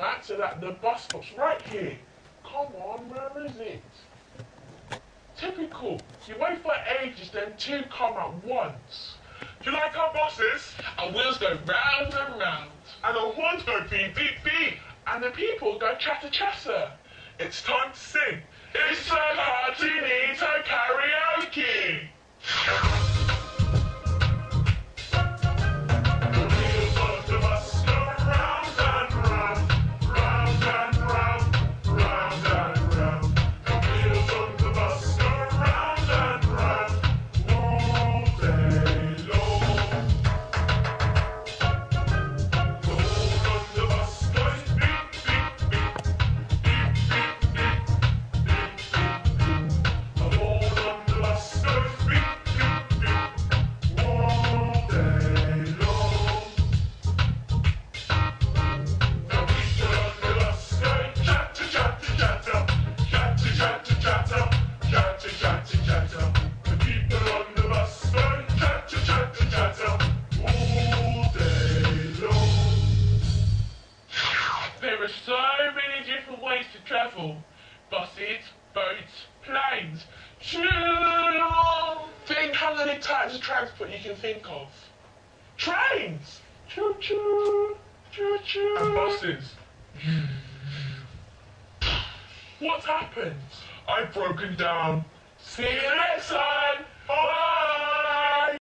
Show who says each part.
Speaker 1: wrong answer at the bus stop's right here. Come on, where is it? Typical. You wait for ages, then two come at once.
Speaker 2: Do you like our buses?
Speaker 1: Our wheels go round and round.
Speaker 2: And the horns go beep, beep, beep.
Speaker 1: And the people go chatter chatter.
Speaker 2: It's time to sing.
Speaker 1: It's so hard to need a karaoke. There are so many different ways to travel. Buses, boats, planes. Think how many types of transport you can think of. Trains! Choo choo! Choo choo!
Speaker 2: And buses.
Speaker 1: What's happened?
Speaker 2: I've broken down.
Speaker 1: See you next time!